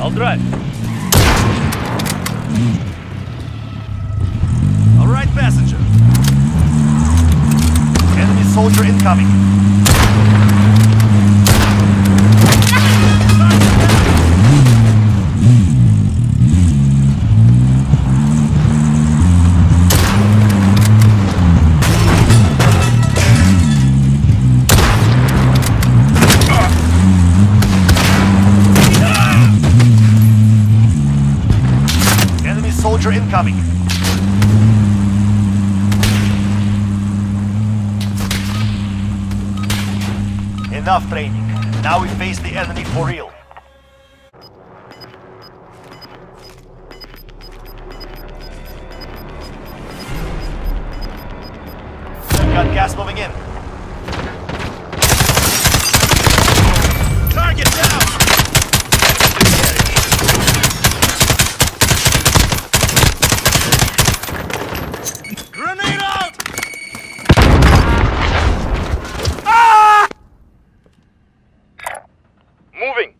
I'll drive. All right, passenger. Enemy soldier incoming. Soldier incoming. Enough training. Now we face the enemy for real. Got gas moving in. Moving.